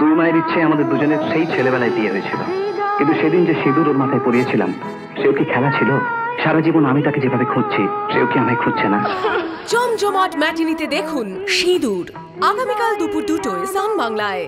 দুই মায়ের ইচ্ছে আমাদের দুজনের সেই ছেলেবেলায় বিয়ে হয়েছিল। কিন্তু সেদিন যে সিঁদুর ওর মাথায় পরিয়েছিলাম, সেও কি খেলা ছিল? সারা জীবন আমি তাকে যেভাবে খুঁজছি, সেও কি আমায় খুঁজছে না? জমজমাট ম্যাটিনিতে দেখুন সিঁদুর। আগামীকাল দুপুর দুটোয় সান বাংলায়